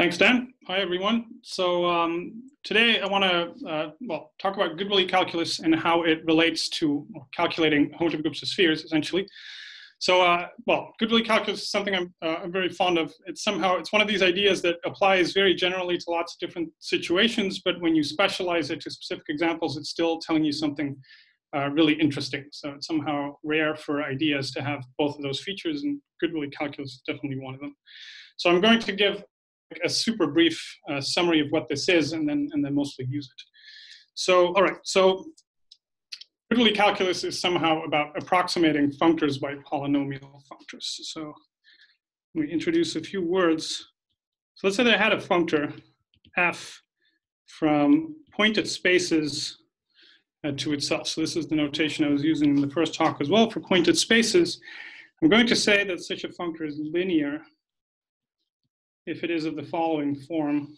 Thanks, Dan. Hi, everyone. So um, today I want to, uh, well, talk about Goodwillie calculus and how it relates to calculating homotopy groups of spheres, essentially. So, uh, well, Goodwillie calculus is something I'm, uh, I'm, very fond of. It's somehow, it's one of these ideas that applies very generally to lots of different situations, but when you specialize it to specific examples, it's still telling you something uh, really interesting. So it's somehow rare for ideas to have both of those features, and Goodwillie calculus is definitely one of them. So I'm going to give a super brief uh, summary of what this is and then, and then mostly use it. So, all right, so Goodwillie calculus is somehow about approximating functors by polynomial functors. So let me introduce a few words. So let's say that I had a functor f from pointed spaces uh, to itself. So this is the notation I was using in the first talk as well for pointed spaces. I'm going to say that such a functor is linear if it is of the following form.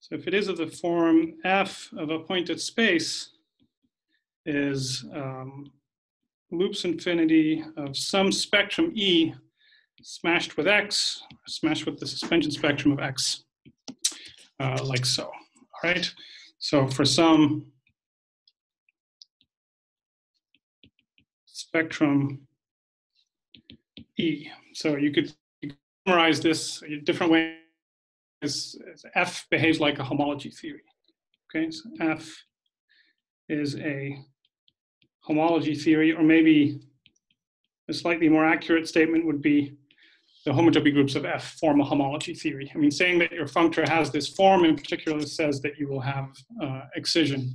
So if it is of the form f of a pointed space is um, loops infinity of some spectrum E smashed with X, smashed with the suspension spectrum of X, uh, like so, all right? So for some spectrum So you could summarize this a different way as F behaves like a homology theory. Okay, so F is a homology theory, or maybe a slightly more accurate statement would be the homotopy groups of F form a homology theory. I mean, saying that your functor has this form in particular says that you will have uh, excision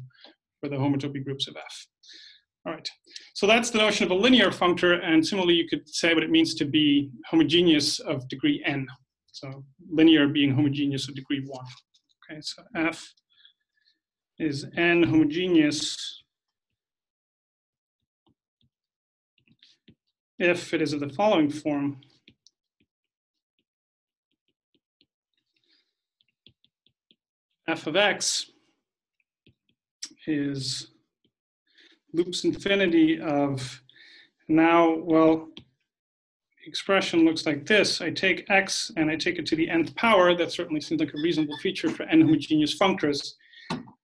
for the homotopy groups of F. All right, so that's the notion of a linear functor, and similarly, you could say what it means to be homogeneous of degree n. So linear being homogeneous of degree one. Okay, so f is n homogeneous if it is of the following form. f of x is loops infinity of now, well, expression looks like this. I take x and I take it to the nth power. That certainly seems like a reasonable feature for n homogeneous functors.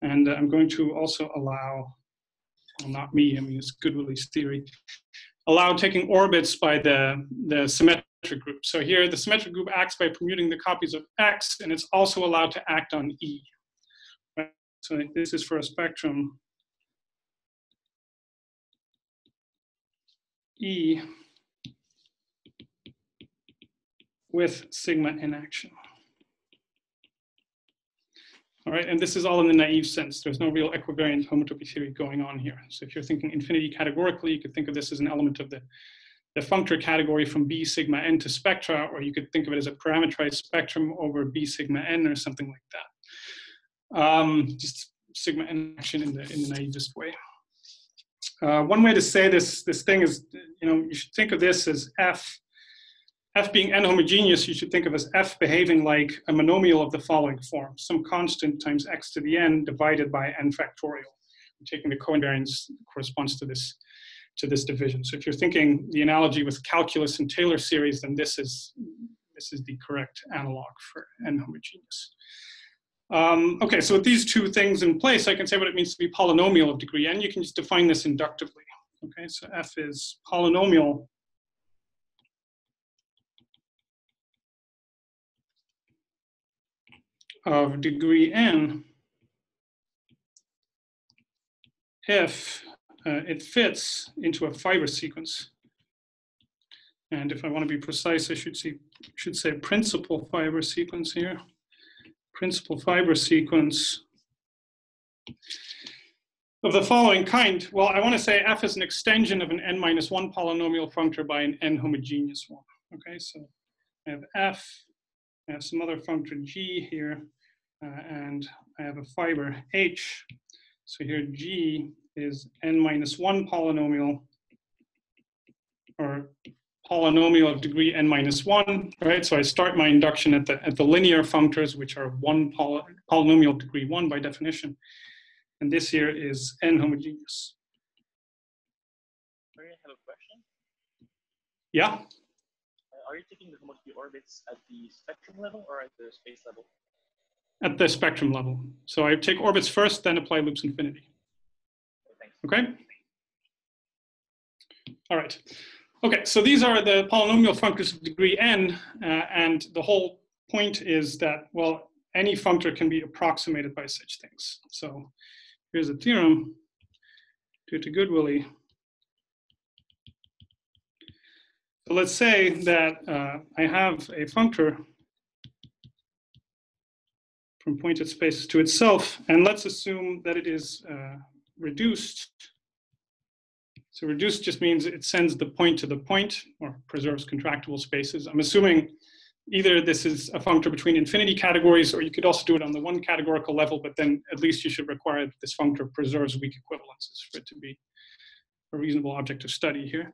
And uh, I'm going to also allow, well, not me, I mean, it's Goodwillie's theory, allow taking orbits by the, the symmetric group. So here, the symmetric group acts by permuting the copies of x, and it's also allowed to act on E. Right? So this is for a spectrum E with sigma n action. All right, and this is all in the naive sense. There's no real equivariant homotopy theory going on here. So if you're thinking infinity categorically, you could think of this as an element of the, the functor category from B sigma n to spectra, or you could think of it as a parameterized spectrum over B sigma n or something like that. Um, just sigma n action in the, in the naivest way. Uh, one way to say this, this thing is, you know, you should think of this as f. f being n homogeneous, you should think of as f behaving like a monomial of the following form, some constant times x to the n divided by n factorial. taking the covariance corresponds to this, to this division. So if you're thinking the analogy with calculus and Taylor series, then this is, this is the correct analog for n homogeneous. Um, okay, so with these two things in place, I can say what it means to be polynomial of degree n. You can just define this inductively. Okay, so f is polynomial of degree n if uh, it fits into a fiber sequence. And if I want to be precise, I should, see, should say principal fiber sequence here principal fiber sequence of the following kind. Well, I want to say f is an extension of an n minus one polynomial functor by an n homogeneous one. Okay, so I have f, I have some other functor g here, uh, and I have a fiber h. So here g is n minus one polynomial, or polynomial of degree n minus one, right? So I start my induction at the, at the linear functors, which are one poly, polynomial degree one by definition. And this here is n homogeneous. I have a question. Yeah. Uh, are you taking the homotopy orbits at the spectrum level or at the space level? At the spectrum level. So I take orbits first, then apply loops infinity. Okay? All right. Okay, so these are the polynomial functors of degree n, uh, and the whole point is that, well, any functor can be approximated by such things. So here's a theorem due to Goodwillie. So let's say that uh, I have a functor from pointed spaces to itself, and let's assume that it is uh, reduced. So reduced just means it sends the point to the point or preserves contractible spaces. I'm assuming either this is a functor between infinity categories or you could also do it on the one categorical level, but then at least you should require that this functor preserves weak equivalences for it to be a reasonable object of study here.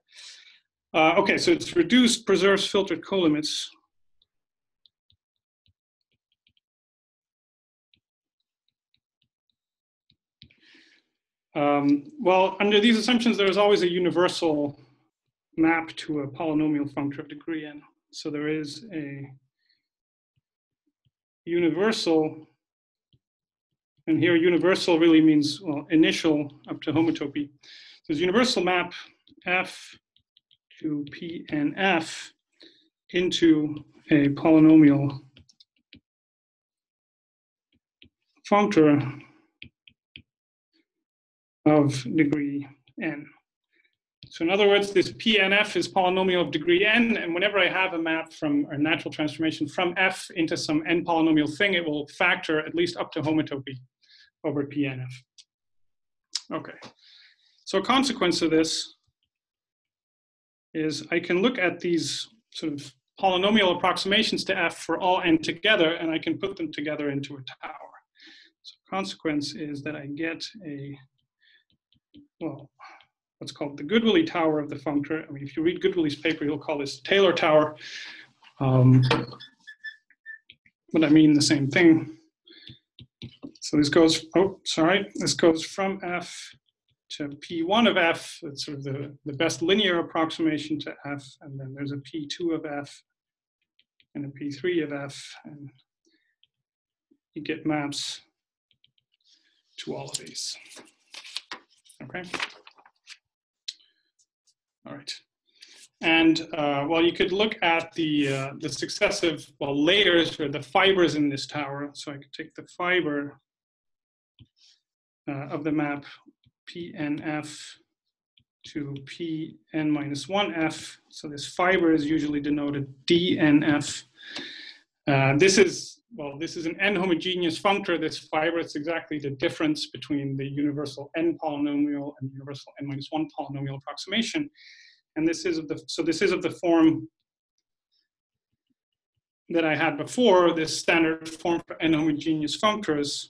Uh, okay, so it's reduced, preserves filtered colimits. Um, well, under these assumptions, there is always a universal map to a polynomial functor of degree n. So there is a universal, and here universal really means well, initial up to homotopy. So there's universal map f to p and f into a polynomial functor of degree n. So in other words, this PNF is polynomial of degree n, and whenever I have a map from a natural transformation from f into some n polynomial thing, it will factor at least up to homotopy over PNF. Okay, so a consequence of this is I can look at these sort of polynomial approximations to f for all n together, and I can put them together into a tower. So consequence is that I get a, well, what's called the Goodwillie Tower of the functor. I mean, if you read Goodwillie's paper, he'll call this Taylor Tower. Um, but I mean the same thing. So this goes, oh, sorry, this goes from F to P1 of F. It's sort of the, the best linear approximation to F. And then there's a P2 of F and a P3 of F. And you get maps to all of these. Okay. All right. And uh, well, you could look at the, uh, the successive well, layers or the fibers in this tower. So I could take the fiber uh, of the map PNF to PN minus 1F. So this fiber is usually denoted DNF. Uh, this is, well, this is an n-homogeneous functor. This fiber is exactly the difference between the universal n polynomial and the universal n minus 1 polynomial approximation. And this is of the, so this is of the form that I had before, this standard form for n-homogeneous functors.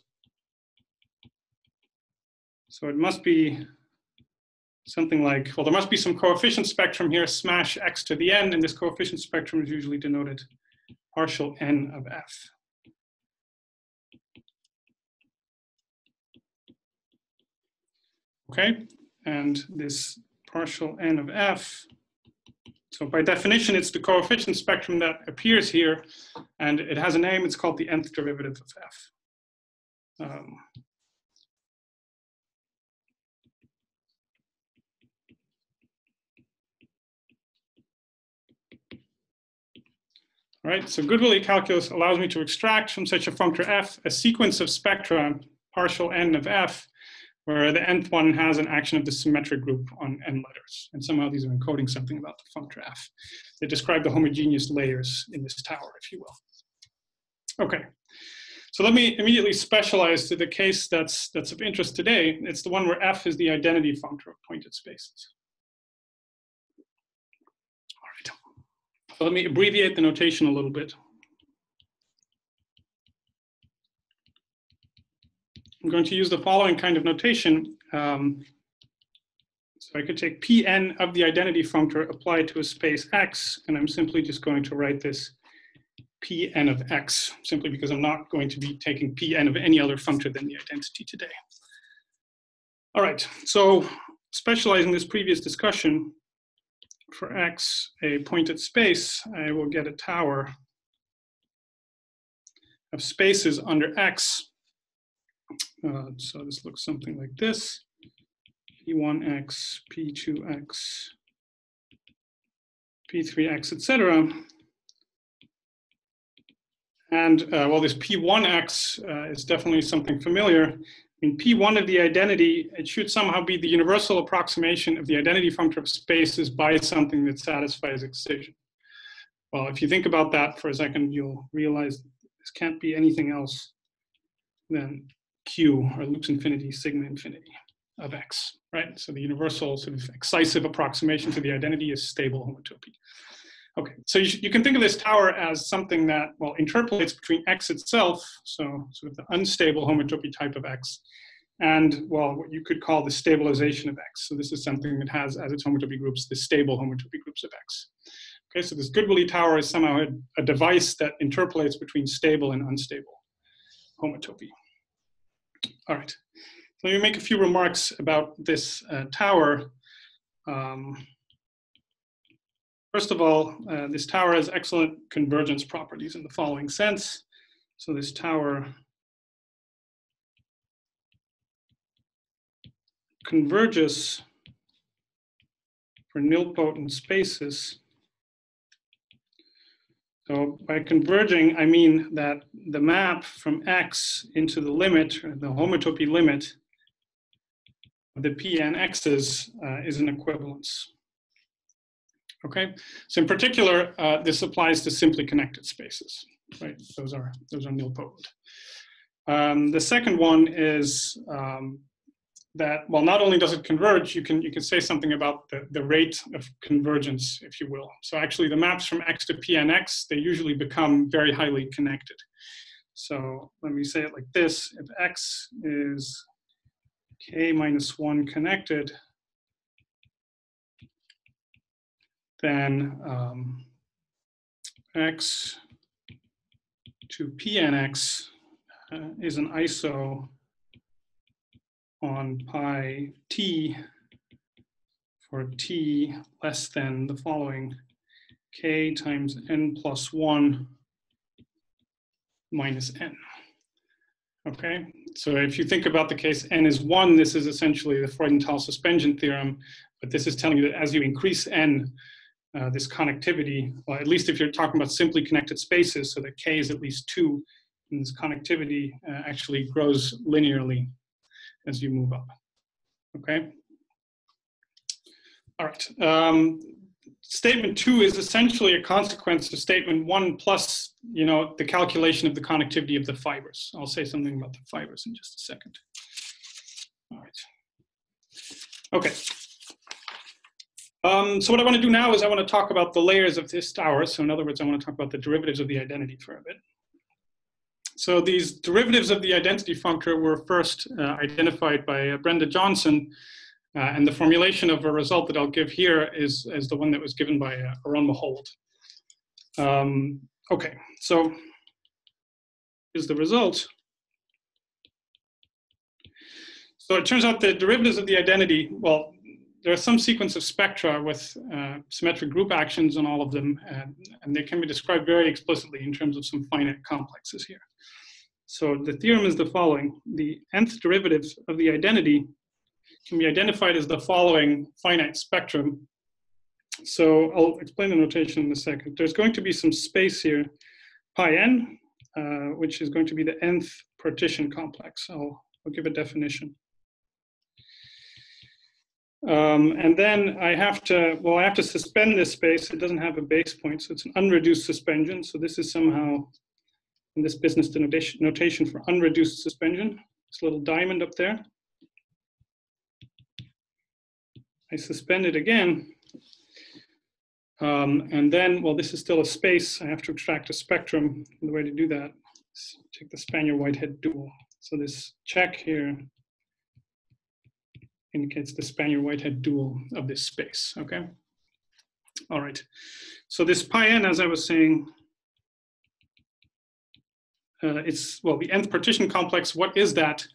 So it must be something like, well, there must be some coefficient spectrum here, smash x to the n, and this coefficient spectrum is usually denoted partial n of f. Okay, and this partial n of f. So by definition, it's the coefficient spectrum that appears here, and it has a name, it's called the nth derivative of f. Um, Right, so Goodwillie calculus allows me to extract from such a functor f a sequence of spectra, partial n of f, where the nth one has an action of the symmetric group on n letters. And somehow these are encoding something about the functor f. They describe the homogeneous layers in this tower, if you will. Okay, so let me immediately specialize to the case that's, that's of interest today. It's the one where f is the identity functor of pointed spaces. All right, so let me abbreviate the notation a little bit. I'm going to use the following kind of notation. Um, so I could take Pn of the identity functor applied to a space X, and I'm simply just going to write this Pn of X, simply because I'm not going to be taking Pn of any other functor than the identity today. All right, so specializing this previous discussion, for x a pointed space, I will get a tower of spaces under x. Uh, so this looks something like this. P1x, P2x, P3x, etc. And uh, well, this P1x uh, is definitely something familiar. In P1 of the identity, it should somehow be the universal approximation of the identity functor of spaces by something that satisfies excision. Well, if you think about that for a second, you'll realize this can't be anything else than Q, or loops infinity, sigma infinity of X, right? So the universal sort of excisive approximation to the identity is stable homotopy. Okay, so you, you, can think of this tower as something that, well, interpolates between X itself, so sort of the unstable homotopy type of X, and, well, what you could call the stabilization of X. So this is something that has as its homotopy groups the stable homotopy groups of X. Okay, so this Goodwillie tower is somehow a, a device that interpolates between stable and unstable homotopy. All right, so let me make a few remarks about this uh, tower. Um, First of all, uh, this tower has excellent convergence properties in the following sense. So this tower converges for nilpotent spaces. So by converging, I mean that the map from X into the limit, the homotopy limit of the Pn x's uh, is an equivalence. Okay, so in particular, uh, this applies to simply connected spaces, right? Those are those are nilpotent. Um, the second one is um, that well, not only does it converge, you can you can say something about the, the rate of convergence, if you will. So actually, the maps from x to pnx they usually become very highly connected. So let me say it like this: if x is k minus one connected, then um, x to pnx uh, is an iso on pi t for t less than the following k times n plus 1 minus n. Okay, so if you think about the case n is 1, this is essentially the Freudenthal suspension theorem, but this is telling you that as you increase n, uh, this connectivity, well, at least if you're talking about simply connected spaces, so that k is at least two, and this connectivity uh, actually grows linearly as you move up. Okay. All right. Um, statement two is essentially a consequence of statement one plus, you know, the calculation of the connectivity of the fibers. I'll say something about the fibers in just a second. All right. Okay. Um, so what I want to do now is I want to talk about the layers of this tower. So in other words, I want to talk about the derivatives of the identity for a bit. So these derivatives of the identity functor were first uh, identified by uh, Brenda Johnson, uh, and the formulation of a result that I'll give here is, is the one that was given by uh, Arone Mahowald. Um, okay, so here's the result. So it turns out the derivatives of the identity, well, there are some sequence of spectra with uh, symmetric group actions on all of them, and, and, they can be described very explicitly in terms of some finite complexes here. So the theorem is the following. The nth derivative of the identity can be identified as the following finite spectrum. So I'll explain the notation in a second. There's going to be some space here, pi n, uh, which is going to be the nth partition complex. I'll, I'll give a definition. Um, and then I have to, well, I have to suspend this space. It doesn't have a base point, so it's an unreduced suspension. So this is somehow in this business notation for unreduced suspension. This little diamond up there. I suspend it again. Um, and then, well, this is still a space. I have to extract a spectrum. And the way to do that is take the Spanier-Whitehead dual. So this check here indicates the Spanier-Whitehead dual of this space, okay? All right, so this pi n, as I was saying, uh, it's, well, the nth partition complex, what is that?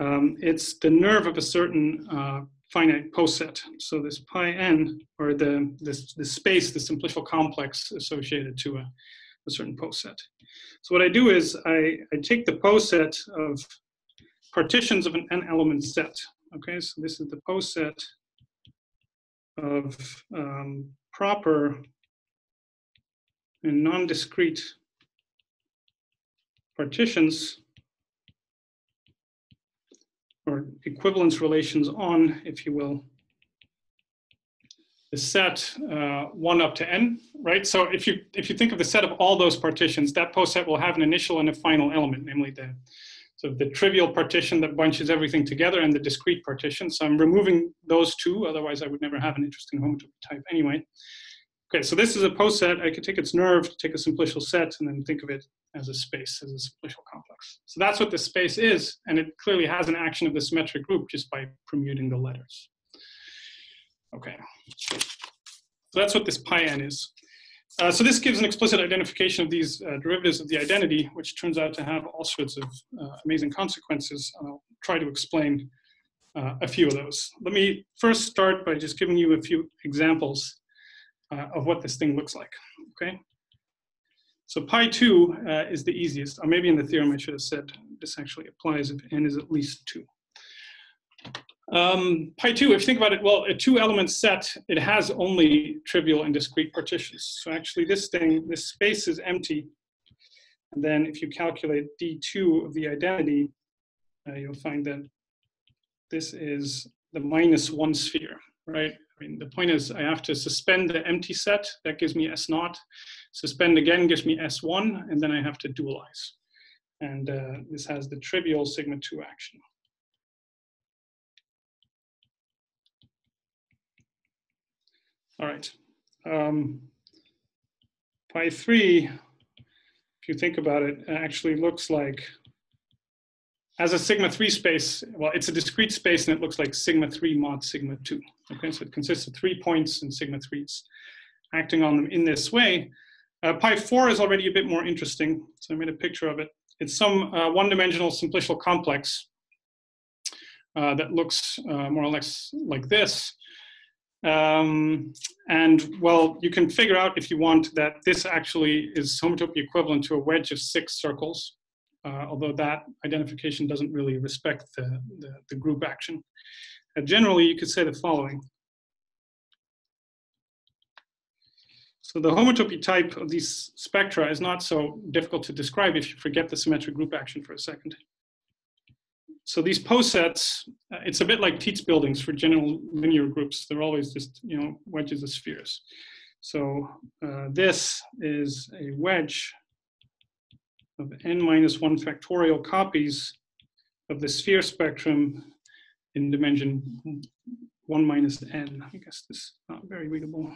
Um, it's the nerve of a certain uh, finite poset. So this pi n, or the this, this space, the simplicial complex associated to a, a certain poset. So what I do is I, I take the poset of partitions of an n element set. Okay, so this is the poset of um, proper and non-discrete partitions or equivalence relations on, if you will, the set uh, one up to n, right? So if you if you think of the set of all those partitions, that poset will have an initial and a final element, namely the so the trivial partition that bunches everything together and the discrete partition. So I'm removing those two, otherwise I would never have an interesting homotopy type anyway. Okay, so this is a poset. I could take its nerve, take a simplicial set, and then think of it as a space, as a simplicial complex. So that's what this space is, and it clearly has an action of the symmetric group just by permuting the letters. Okay, so that's what this pi n is. Uh, so this gives an explicit identification of these uh, derivatives of the identity, which turns out to have all sorts of uh, amazing consequences. I'll try to explain uh, a few of those. Let me first start by just giving you a few examples uh, of what this thing looks like, okay? So pi 2 uh, is the easiest, or maybe in the theorem I should have said this actually applies if n is at least 2. Um, pi 2, if you think about it, well, a two element set, it has only trivial and discrete partitions. So actually this thing, this space is empty. And then if you calculate D2 of the identity, uh, you'll find that this is the minus one sphere, right? I mean, the point is I have to suspend the empty set, that gives me S naught. Suspend again gives me S1, and then I have to dualize. And uh, this has the trivial sigma 2 action. All right. Um, pi 3, if you think about it, actually looks like as a sigma 3 space, well, it's a discrete space and it looks like sigma 3 mod sigma 2. Okay, so it consists of three points and sigma 3s acting on them in this way. Uh, pi 4 is already a bit more interesting, so I made a picture of it. It's some uh, one-dimensional simplicial complex uh, that looks uh, more or less like this. Um, and well, you can figure out if you want that this actually is homotopy equivalent to a wedge of six circles uh, although that identification doesn't really respect the, the, the group action. Uh, generally, you could say the following. So the homotopy type of these spectra is not so difficult to describe if you forget the symmetric group action for a second. So these posets, uh, it's a bit like Tits buildings for general linear groups. They're always just, you know, wedges of spheres. So uh, this is a wedge of n minus one factorial copies of the sphere spectrum in dimension one minus n. I guess this is not very readable.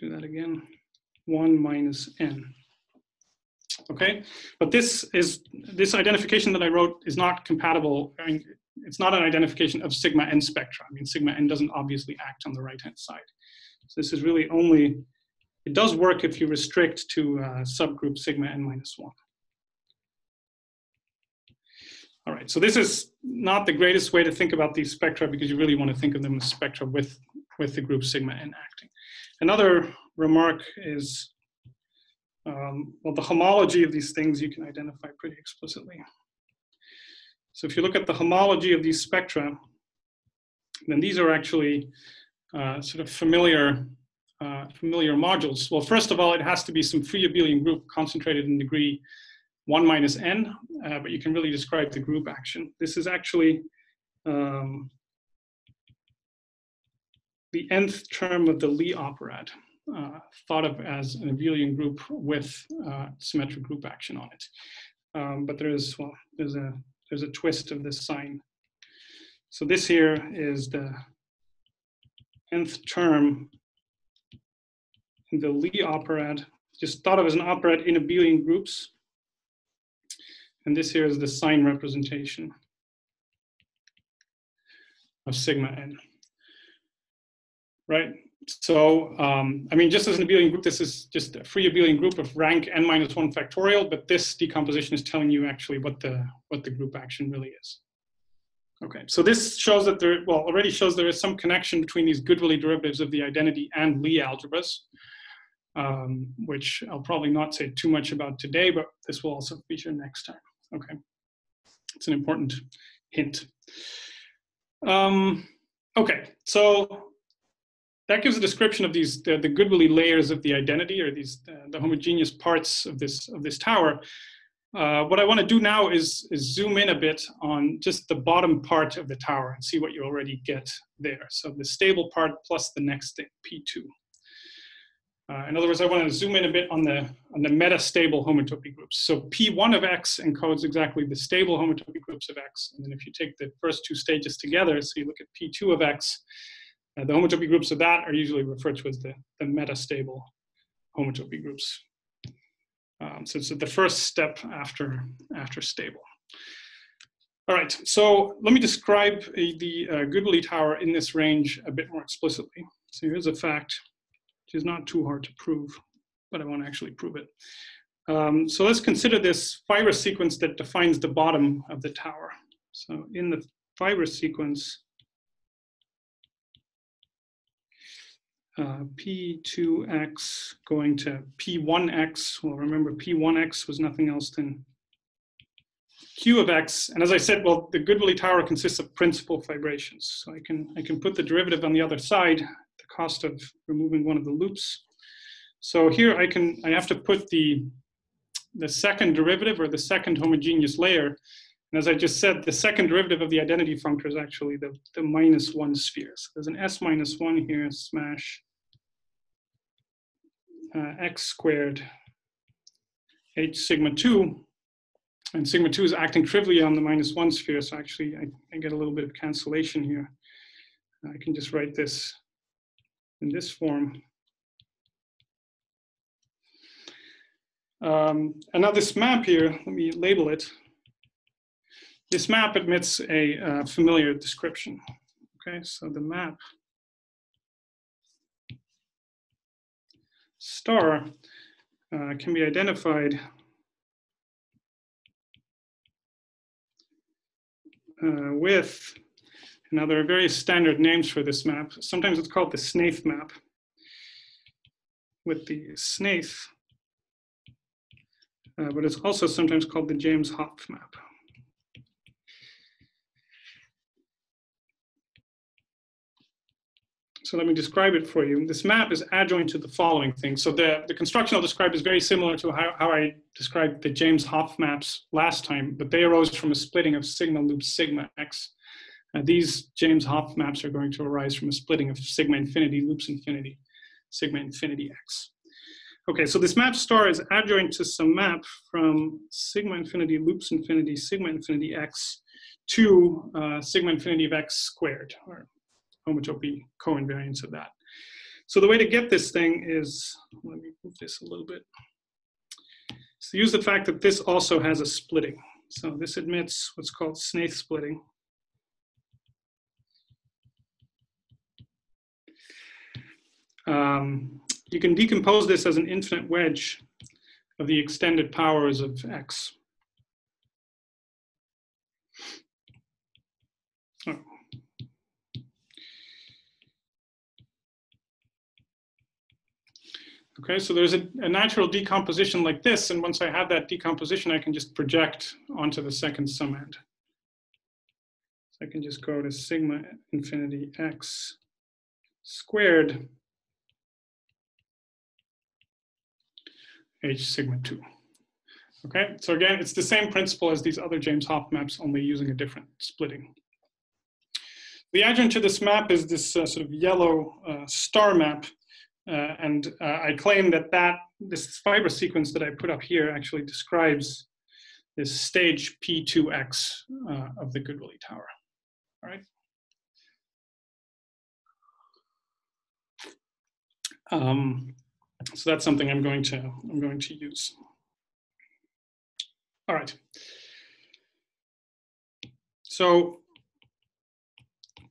Do that again. One minus n. Okay, but this is this identification that I wrote is not compatible. I mean, it's not an identification of sigma n spectra. I mean, sigma n doesn't obviously act on the right hand side. So this is really only it does work if you restrict to uh, subgroup sigma n minus 1. All right, so this is not the greatest way to think about these spectra because you really want to think of them as spectra with, with the group sigma n acting. Another remark is, um, well, the homology of these things you can identify pretty explicitly. So if you look at the homology of these spectra, then these are actually uh, sort of familiar uh, familiar modules? Well, first of all, it has to be some free abelian group concentrated in degree 1 minus n, uh, but you can really describe the group action. This is actually um, the nth term of the Lie operad, uh, thought of as an abelian group with uh, symmetric group action on it. Um, but there is, well, there's a, there's a twist of this sign. So this here is the nth term in the Lie operad, just thought of as an operad in abelian groups. And this here is the sign representation of sigma n. Right? So, um, I mean, just as an abelian group, this is just a free abelian group of rank n minus one factorial, but this decomposition is telling you actually what the, what the group action really is. Okay, so this shows that there, well, already shows there is some connection between these Goodwillie derivatives of the identity and Lie algebras, um, which I'll probably not say too much about today, but this will also feature next time. Okay, it's an important hint. Um, okay, so that gives a description of these the, the Goodwillie layers of the identity, or these uh, the homogeneous parts of this of this tower. Uh, what I want to do now is, is zoom in a bit on just the bottom part of the tower and see what you already get there. So the stable part plus the next thing, P2. Uh, in other words, I want to zoom in a bit on the, on the metastable homotopy groups. So P1 of X encodes exactly the stable homotopy groups of X. And then if you take the first two stages together, so you look at P2 of X, uh, the homotopy groups of that are usually referred to as the, the metastable homotopy groups. Um, so it's the first step after, after stable. All right, so let me describe the uh, Goodwillie tower in this range a bit more explicitly. So here's a fact, which is not too hard to prove, but I want to actually prove it. Um, so let's consider this fiber sequence that defines the bottom of the tower. So in the fiber sequence, uh, P2x going to P1x. Well, remember P1x was nothing else than Q of x. And as I said, well, the Goodwillie tower consists of principal fibrations. So I can, I can put the derivative on the other side, the cost of removing one of the loops. So here I can, I have to put the, the second derivative or the second homogeneous layer. And as I just said, the second derivative of the identity functor is actually the, the minus one sphere. So there's an S minus one here, smash uh, x squared h sigma 2. And sigma 2 is acting trivially on the minus 1 sphere, so actually I, I get a little bit of cancellation here. I can just write this in this form. Um, and now this map here, let me label it. This map admits a uh, familiar description. Okay, so the map star uh, can be identified uh, with, now there are various standard names for this map. Sometimes it's called the Snaith map. With the Snaith, uh, but it's also sometimes called the James Hopf map. So let me describe it for you. This map is adjoint to the following thing. So the, the construction I'll describe is very similar to how, how I described the James Hopf maps last time, but they arose from a splitting of sigma loops sigma x. Uh, these James Hopf maps are going to arise from a splitting of sigma infinity loops infinity, sigma infinity x. Okay, so this map star is adjoint to some map from sigma infinity loops infinity sigma infinity x to uh, sigma infinity of x squared, or homotopy co-invariance of that. So the way to get this thing is, let me move this a little bit. So use the fact that this also has a splitting. So this admits what's called Snaith splitting. Um, you can decompose this as an infinite wedge of the extended powers of x. Okay, so there's a, a, natural decomposition like this, and once I have that decomposition, I can just project onto the second summand. So I can just go to sigma infinity x squared h sigma 2. Okay, so again, it's the same principle as these other James Hopf maps, only using a different splitting. The adjoint to this map is this uh, sort of yellow uh, star map uh, and uh, I claim that that this fiber sequence that I put up here actually describes this stage P2X uh, of the Goodwillie Tower. All right. Um, so that's something I'm going to I'm going to use. All right. So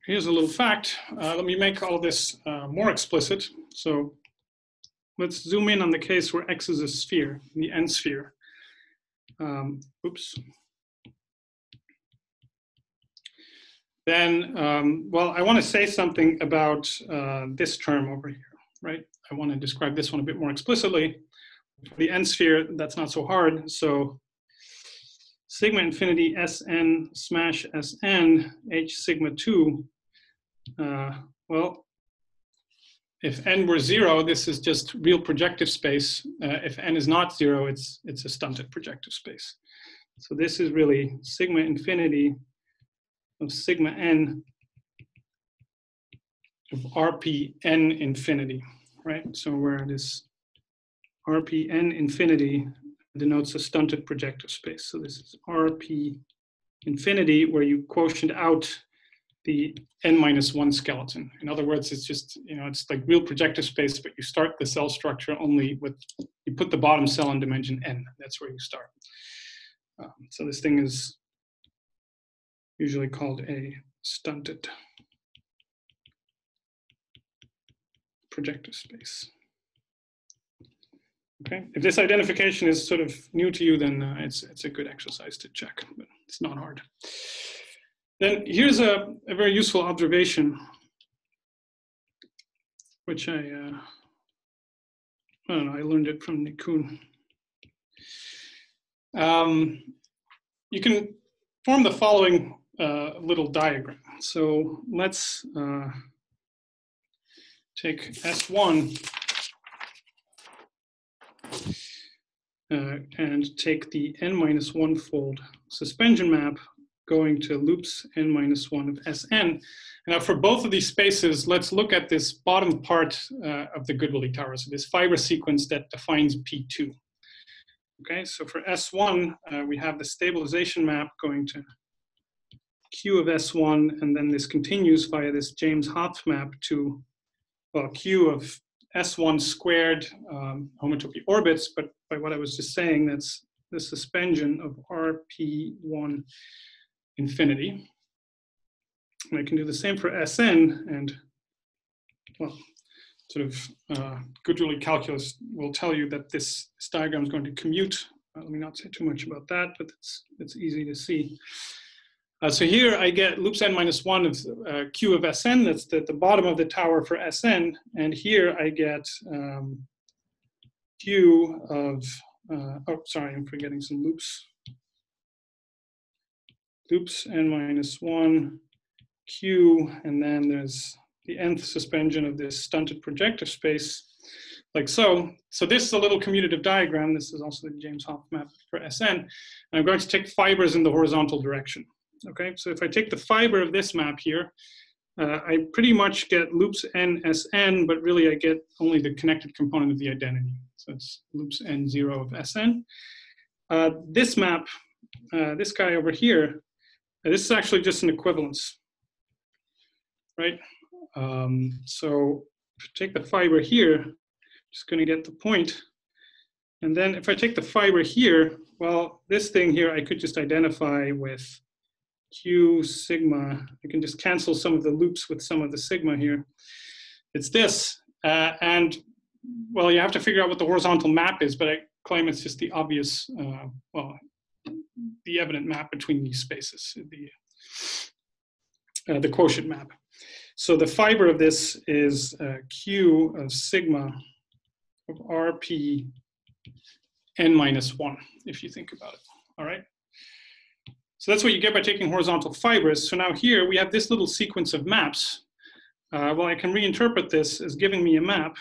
here's a little fact. Uh, let me make all this uh, more explicit. So let's zoom in on the case where X is a sphere, the n sphere. Um, oops. then, um, well, I want to say something about uh, this term over here, right? I want to describe this one a bit more explicitly. For the n sphere, that's not so hard. So sigma infinity Sn smash Sn H sigma 2, uh, well, if n were zero, this is just real projective space. Uh, if n is not zero, it's, it's a stunted projective space. So this is really sigma infinity of sigma n of rp n infinity, right? So where this rp n infinity denotes a stunted projective space. So this is rp infinity where you quotient out the n minus one skeleton. In other words, it's just, you know, it's like real projective space, but you start the cell structure only with, you put the bottom cell in dimension n. That's where you start. Um, so this thing is usually called a stunted projective space. Okay, if this identification is sort of new to you, then uh, it's, it's a good exercise to check, but it's not hard. Then here's a, a very useful observation, which I, uh, I know, I learned it from Nick Kuhn. Um, you can form the following uh, little diagram. So let's uh, take S1 uh, and take the n minus one fold suspension map going to loops n minus one of Sn. Now for both of these spaces, let's look at this bottom part uh, of the Goodwillie tower. So this fiber sequence that defines P2. Okay, so for S1, uh, we have the stabilization map going to Q of S1, and then this continues via this James Hopf map to, well, Q of S1 squared um, homotopy orbits, but by what I was just saying, that's the suspension of RP1 infinity. And I can do the same for Sn, and well, sort of uh, Goodwillie calculus will tell you that this, this diagram is going to commute. Uh, let me not say too much about that, but it's, it's easy to see. Uh, so here I get loops n minus one of uh, q of Sn, that's the, the bottom of the tower for Sn, and here I get um, q of, uh, oh, sorry, I'm forgetting some loops. Loops n minus one, q, and then there's the nth suspension of this stunted projective space, like so. So this is a little commutative diagram. This is also the James Hopf map for Sn. And I'm going to take fibers in the horizontal direction. Okay, so if I take the fiber of this map here, uh, I pretty much get loops n Sn, but really I get only the connected component of the identity. So it's loops n zero of Sn. Uh, this map, uh, this guy over here, uh, this is actually just an equivalence, right? Um, so take the fiber here, just going to get the point. And then if I take the fiber here, well, this thing here I could just identify with q sigma. I can just cancel some of the loops with some of the sigma here. It's this. Uh, and well, you have to figure out what the horizontal map is, but I claim it's just the obvious, uh, well, the evident map between these spaces, the, uh, the quotient map. So the fiber of this is uh, Q of sigma of RP n minus one, if you think about it, all right? So that's what you get by taking horizontal fibers. So now here we have this little sequence of maps. Uh, well, I can reinterpret this as giving me a map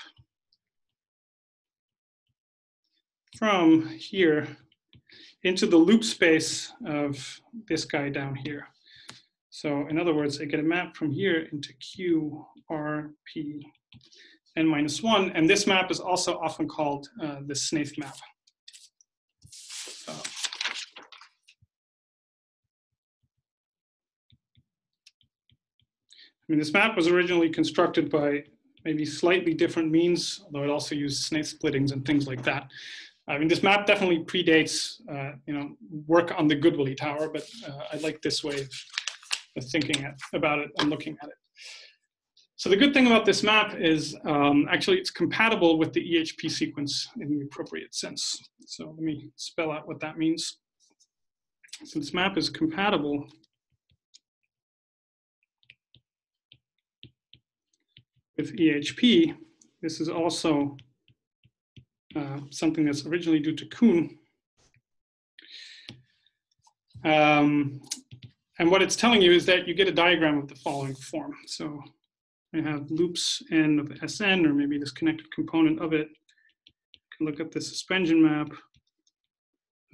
from here into the loop space of this guy down here. So in other words, I get a map from here into Q, R, P, n minus one. And this map is also often called uh, the Snaith map. I mean, this map was originally constructed by maybe slightly different means, although it also used Snaith splittings and things like that. I mean, this map definitely predates, uh, you know, work on the Goodwillie Tower, but uh, I like this way of thinking at, about it and looking at it. So the good thing about this map is um, actually it's compatible with the EHP sequence in the appropriate sense. So let me spell out what that means. So this map is compatible with EHP. This is also uh, something that's originally due to Kuhn. Um, and what it's telling you is that you get a diagram of the following form. So I have loops n of Sn, or maybe this connected component of it. You can look at the suspension map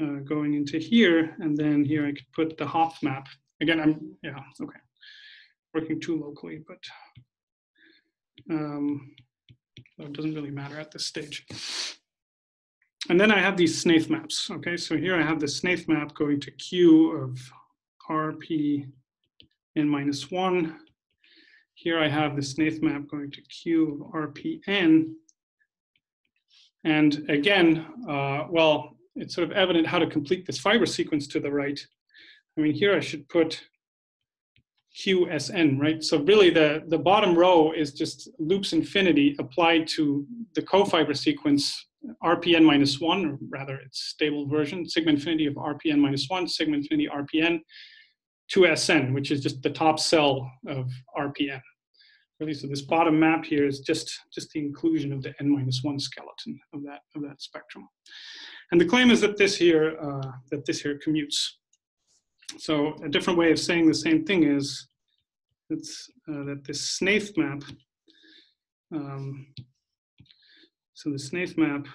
uh, going into here, and then here I could put the Hopf map. Again, I'm, yeah, okay. Working two locally, but um, it doesn't really matter at this stage. And then I have these Snaith maps, okay? So here I have the Snaith map going to Q of RP n minus one. Here I have the Snaith map going to Q of RPN. And again, uh, well, it's sort of evident how to complete this fiber sequence to the right. I mean, here I should put QSN, right? So really the, the bottom row is just loops infinity applied to the co-fiber sequence RPN minus one, or rather its stable version, sigma infinity of RPN minus one, sigma infinity RPN to SN, which is just the top cell of RPN. Really, so this bottom map here is just, just the inclusion of the N minus one skeleton of that, of that spectrum. And the claim is that this here, uh, that this here commutes. So a different way of saying the same thing is it's, uh, that this Snaith map, um, so the Snaith map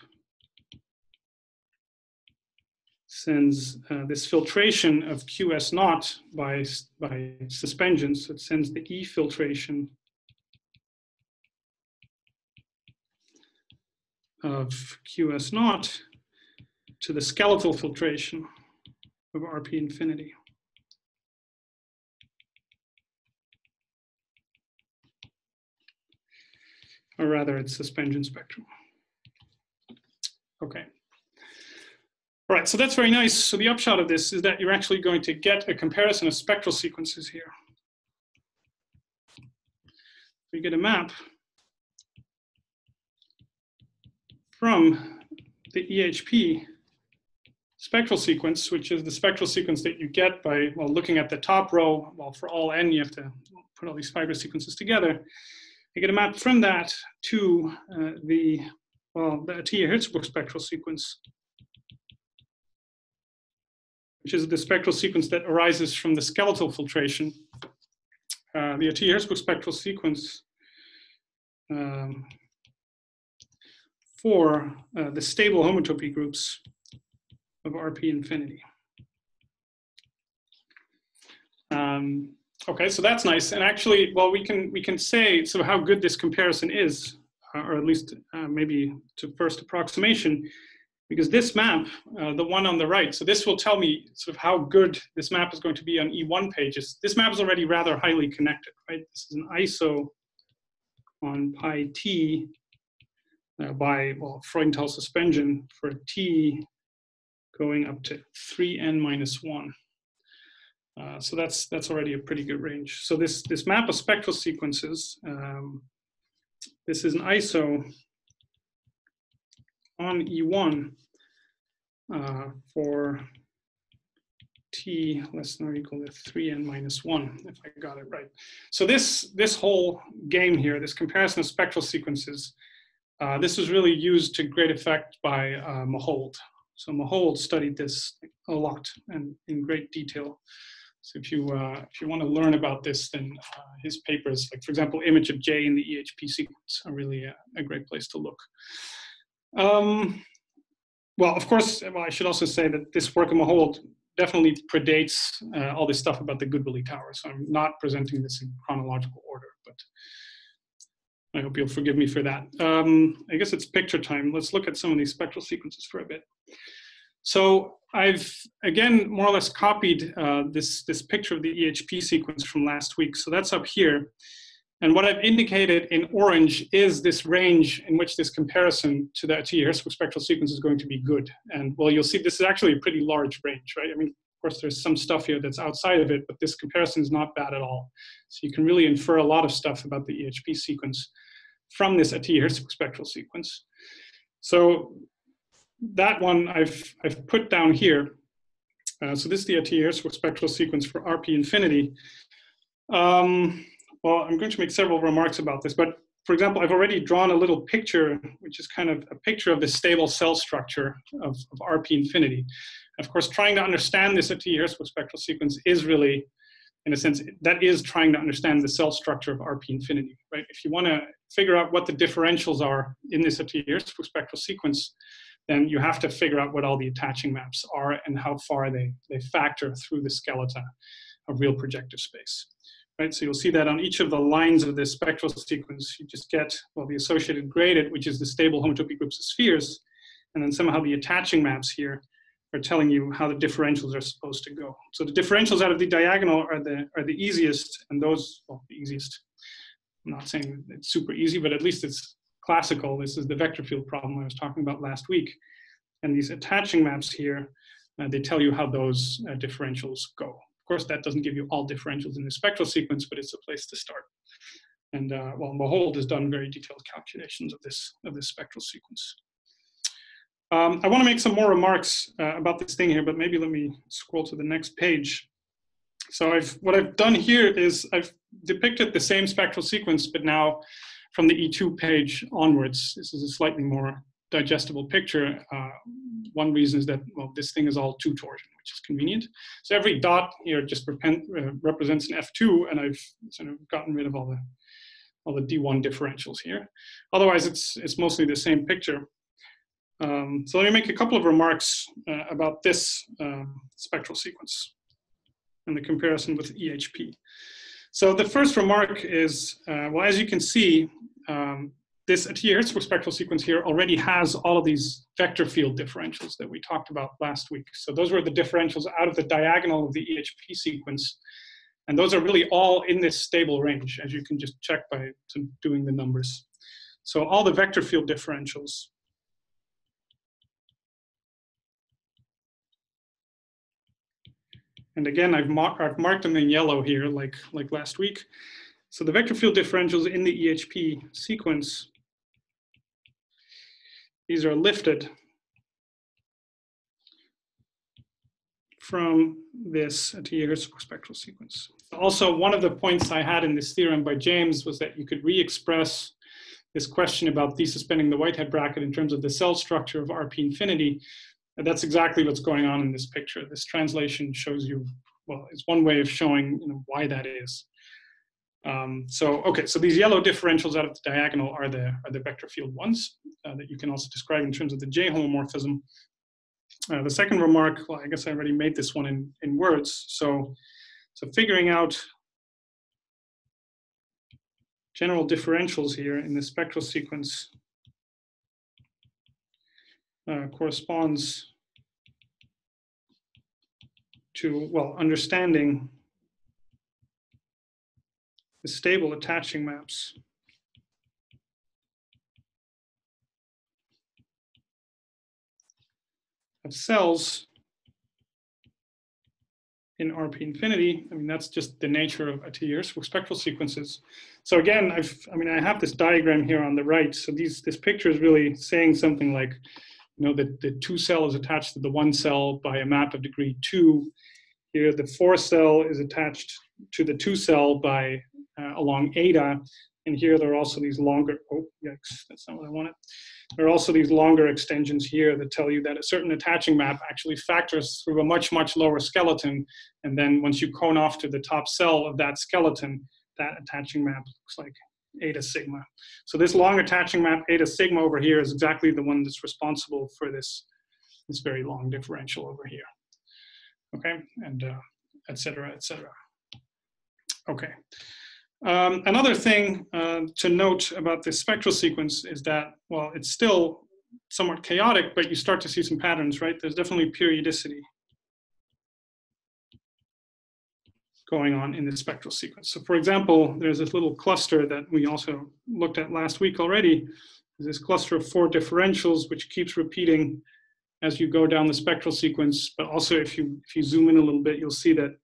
sends uh, this filtration of QS naught by, by suspensions. So it sends the E filtration of QS naught to the skeletal filtration of RP infinity. Or rather, it's suspension spectrum. Okay. All right, so that's very nice. So the upshot of this is that you're actually going to get a comparison of spectral sequences here. You get a map from the EHP spectral sequence, which is the spectral sequence that you get by well, looking at the top row. Well, for all n, you have to put all these fiber sequences together. You get a map from that to uh, the well, the Atiyah-Hirzebruch spectral sequence, which is the spectral sequence that arises from the skeletal filtration. Uh, the Atiyah-Hirzebruch spectral sequence um, for uh, the stable homotopy groups of RP infinity. Um, okay, so that's nice. And actually, well, we can we can say so how good this comparison is, or at least uh, maybe to first approximation, because this map, uh, the one on the right, so this will tell me sort of how good this map is going to be on E1 pages. This map is already rather highly connected, right? This is an ISO on pi t uh, by well, Freudenthal suspension for t going up to 3n minus 1. Uh, so that's that's already a pretty good range. So this this map of spectral sequences, um, this is an ISO on E1 uh, for t less than or equal to 3n minus 1, if I got it right. So this this whole game here, this comparison of spectral sequences, uh, this was really used to great effect by uh, Mahowald. So Mahowald studied this a lot and in great detail. So if you uh, if you want to learn about this, then uh, his papers, like for example, image of J in the EHP sequence, are really a, a great place to look. Um, well, of course, well, I should also say that this work of Mahowald definitely predates uh, all this stuff about the Goodwillie Tower. So I'm not presenting this in chronological order, but I hope you'll forgive me for that. Um, I guess it's picture time. Let's look at some of these spectral sequences for a bit. So I've, again, more or less copied uh, this, this picture of the EHP sequence from last week. So that's up here. And what I've indicated in orange is this range in which this comparison to the Atiyah-Hirzebruch spectral sequence is going to be good. And well, you'll see this is actually a pretty large range, right? I mean, of course, there's some stuff here that's outside of it, but this comparison is not bad at all. So you can really infer a lot of stuff about the EHP sequence from this Atiyah-Hirzebruch spectral sequence. So that one I've, I've put down here. Uh, so this is the Atiyah-Hirzebruch spectral sequence for RP infinity. Um, well, I'm going to make several remarks about this, but for example, I've already drawn a little picture, which is kind of a picture of the stable cell structure of, of RP infinity. Of course, trying to understand this Atiyah-Hirzebruch spectral sequence is really, in a sense, that is trying to understand the cell structure of RP infinity, right? If you want to figure out what the differentials are in this Atiyah-Hirzebruch spectral sequence, then you have to figure out what all the attaching maps are and how far they, they factor through the skeleton of real projective space right? So you'll see that on each of the lines of this spectral sequence, you just get, well, the associated gradient, which is the stable homotopy groups of spheres, and then somehow the attaching maps here are telling you how the differentials are supposed to go. So the differentials out of the diagonal are the, are the easiest, and those, well, the easiest. I'm not saying it's super easy, but at least it's classical. This is the vector field problem I was talking about last week. And these attaching maps here, uh, they tell you how those uh, differentials go Of course, that doesn't give you all differentials in the spectral sequence, but it's a place to start. And uh, well, Mahowald has done very detailed calculations of this, of this spectral sequence. Um, I want to make some more remarks uh, about this thing here, but maybe let me scroll to the next page. So I've, what I've done here is I've depicted the same spectral sequence, but now from the E2 page onwards. This is a slightly more digestible picture. Uh, one reason is that, well, this thing is all two torsion, which is convenient. So every dot here just uh, represents an F2, and I've sort of gotten rid of all the all the D1 differentials here. Otherwise, it's, it's mostly the same picture. Um, so let me make a couple of remarks uh, about this uh, spectral sequence and the comparison with EHP. So the first remark is, uh, well, as you can see, um, this Atiyah-Hirzebruch spectral sequence here already has all of these vector field differentials that we talked about last week. So those were the differentials out of the diagonal of the EHP sequence. And those are really all in this stable range, as you can just check by doing the numbers. So all the vector field differentials. And again, I've, mar I've marked them in yellow here, like, like last week. So the vector field differentials in the EHP sequence these are lifted from this Atiyah-Hirzebruch spectral sequence. Also, one of the points I had in this theorem by James was that you could re-express this question about desuspending the Whitehead bracket in terms of the cell structure of RP infinity. And that's exactly what's going on in this picture. This translation shows you, well, it's one way of showing you know, why that is. Um, so, okay, so these yellow differentials out of the diagonal are the, are the vector field ones uh, that you can also describe in terms of the J homomorphism. Uh, the second remark, well, I guess I already made this one in, in words. So, so figuring out general differentials here in the spectral sequence Uh, corresponds to, well, understanding the stable attaching maps. Of cells in RP infinity. I mean, that's just the nature of Atiyah-Hirzebruch spectral sequences. So again, I've, I mean, I have this diagram here on the right. So these, this picture is really saying something like, you know, that the two cell is attached to the one cell by a map of degree two. Here, the four cell is attached to the two cell by uh, along eta. And here there are also these longer, oh, yikes, that's not what I wanted. There are also these longer extensions here that tell you that a certain attaching map actually factors through a much, much lower skeleton. And then once you cone off to the top cell of that skeleton, that attaching map looks like eta sigma. So this long attaching map, eta sigma over here, is exactly the one that's responsible for this, this very long differential over here. Okay, and uh, et cetera, et cetera. Okay. Um, another thing uh, to note about this spectral sequence is that, well, it's still somewhat chaotic, but you start to see some patterns, right? There's definitely periodicity going on in the spectral sequence. So for example, there's this little cluster that we also looked at last week already. This cluster of four differentials, which keeps repeating as you go down the spectral sequence. But also if you, if you zoom in a little bit, you'll see that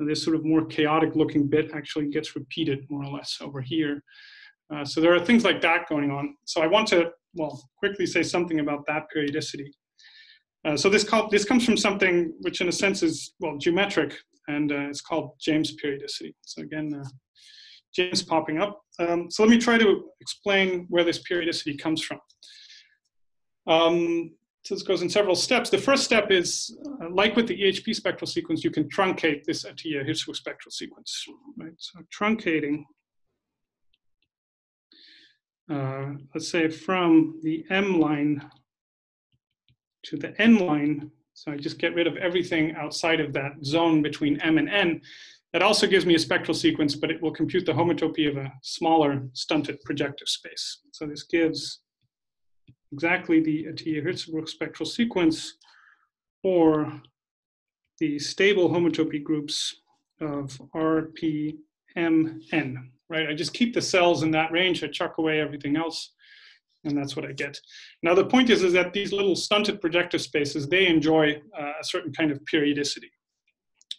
this sort of more chaotic looking bit actually gets repeated more or less over here. Uh, so there are things like that going on. So I want to, well, quickly say something about that periodicity. Uh, so this, called, this comes from something which in a sense is, well, geometric, and uh, it's called James periodicity. So again, uh, James popping up. Um, so let me try to explain where this periodicity comes from. Um, so this goes in several steps. The first step is, uh, like with the EHP spectral sequence, you can truncate this Atiyah-Hirzebruch spectral sequence. Right? So truncating, uh, let's say from the M line to the N line, so I just get rid of everything outside of that zone between M and N. That also gives me a spectral sequence, but it will compute the homotopy of a smaller stunted projective space. So this gives exactly the Atiyah-Hirzebruch spectral sequence for the stable homotopy groups of RPMN, right? I just keep the cells in that range, I chuck away everything else, and that's what I get. Now the point is, is that these little stunted projective spaces, they enjoy uh, a certain kind of periodicity.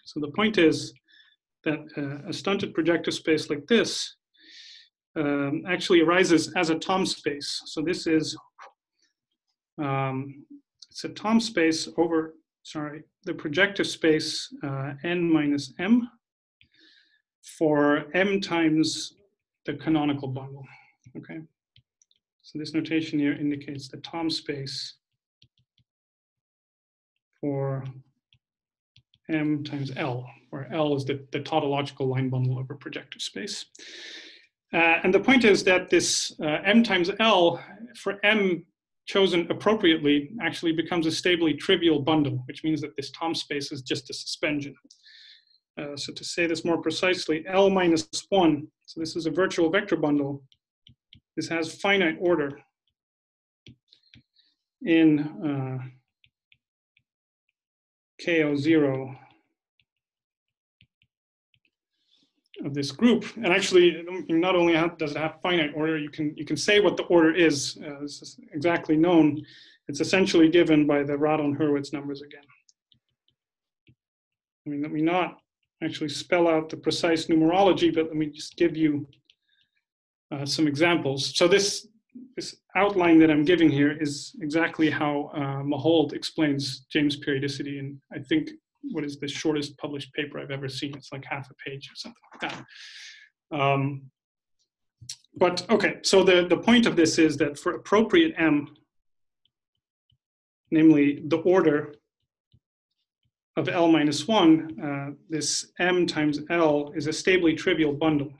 So the point is, that uh, a stunted projective space like this um, actually arises as a Thom space. So this is, um, it's a Thom space over, sorry, the projective space uh, n minus m for m times the canonical bundle, okay? So this notation here indicates the Thom space for m times L, where L is the, the tautological line bundle over projective space. Uh, and the point is that this uh, m times L for m chosen appropriately actually becomes a stably trivial bundle, which means that this Thom space is just a suspension. Uh, so to say this more precisely, L minus one, so this is a virtual vector bundle. This has finite order in uh, KO0 of this group. And actually, not only does it have finite order, you can, you can say what the order is. Uh, this is exactly known. It's essentially given by the Radon-Hurwitz numbers again. I mean, let me not actually spell out the precise numerology, but let me just give you uh, some examples. So this this outline that I'm giving here is exactly how uh, Mahowald explains James periodicity, and I think what is the shortest published paper I've ever seen. It's like half a page or something like that. Um, but okay, so the, the point of this is that for appropriate M, namely the order of L minus one, uh, this M times L is a stably trivial bundle.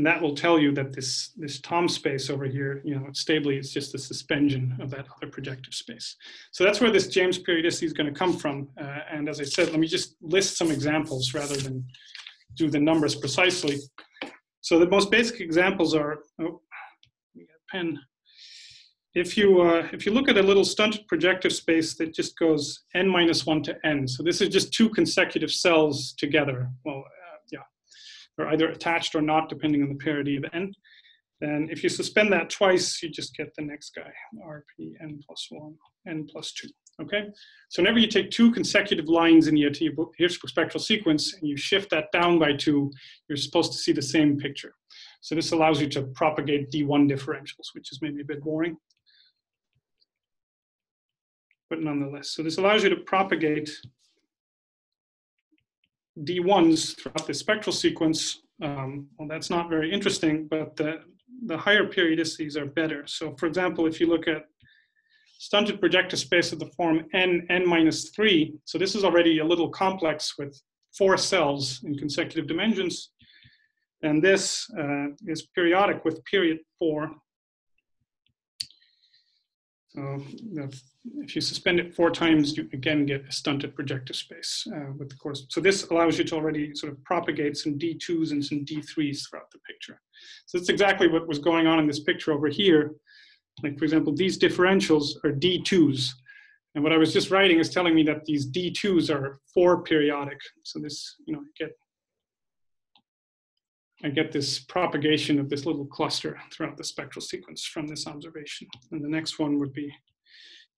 And that will tell you that this, this Thom space over here, you know, stably it's just a suspension of that other projective space. So that's where this James periodicity is going to come from. Uh, and as I said, let me just list some examples rather than do the numbers precisely. So the most basic examples are, oh, pen. If you, uh, if you look at a little stunted projective space that just goes n minus one to n, so this is just two consecutive cells together. Well, are either attached or not, depending on the parity of n. Then if you suspend that twice, you just get the next guy, rp n plus 1, n plus 2. Okay? So whenever you take two consecutive lines in your Hirzebruch spectral sequence and you shift that down by 2, you're supposed to see the same picture. So this allows you to propagate D1 differentials, which is maybe a bit boring. But nonetheless, so this allows you to propagate D1s throughout the spectral sequence, um, well, that's not very interesting, but the, the higher periodicities are better. So for example, if you look at stunted projective space of the form n, n minus 3, so this is already a little complex with four cells in consecutive dimensions. And this uh, is periodic with period 4 so if you suspend it four times, you again get a stunted projective space uh, with the course. So this allows you to already sort of propagate some D2s and some D3s throughout the picture. So that's exactly what was going on in this picture over here. Like for example, these differentials are D2s. And what I was just writing is telling me that these D2s are four periodic. So this, you know, get I get this propagation of this little cluster throughout the spectral sequence from this observation. And the next one would be,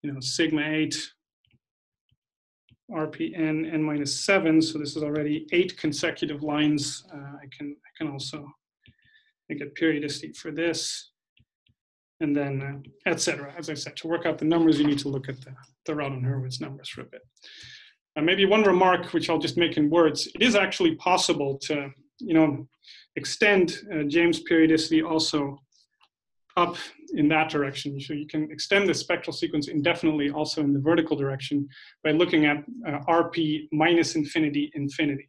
you know, sigma 8 RPN n minus 7. So this is already eight consecutive lines. Uh, I can I can also I get periodicity for this. And then, uh, etc. As I said, to work out the numbers, you need to look at the, the Radon-Hurwitz numbers for a bit. Uh, maybe one remark, which I'll just make in words. It is actually possible to, you know, extend uh, James periodicity also up in that direction. So you can extend the spectral sequence indefinitely also in the vertical direction by looking at uh, RP minus infinity infinity.